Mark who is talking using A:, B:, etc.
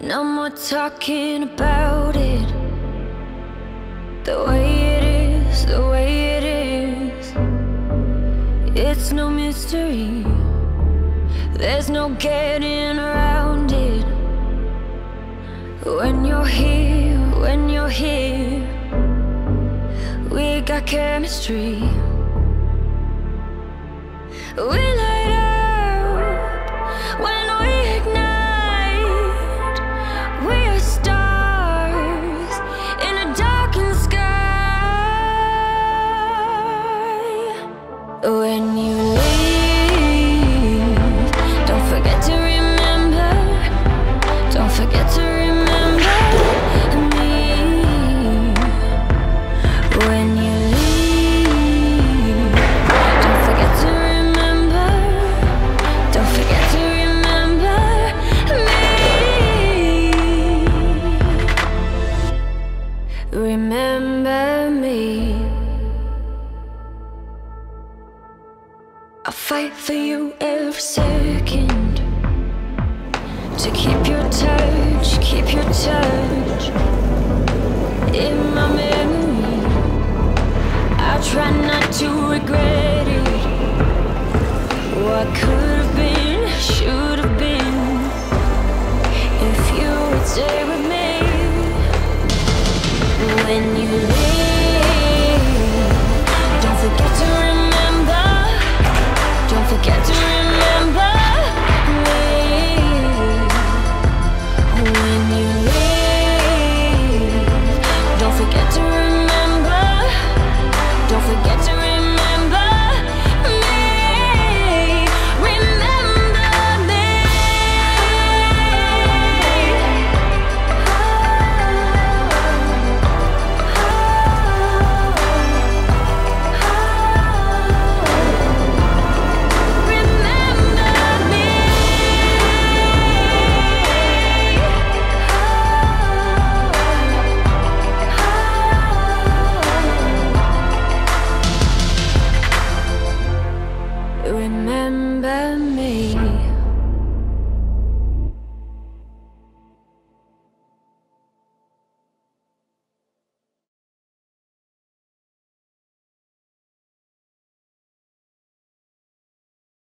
A: No more talking about it. The way it is, the way it is. It's no mystery. There's no getting around it. When you're here, when you're here, we got chemistry. We When you leave, don't forget to remember. Don't forget to remember me. When you leave, don't forget to remember. Don't forget to remember me. Remember me. I fight for you every second. To keep your touch, keep your touch In my memory. I try not to regret it. What could have been, should have been. If you would stay remember me.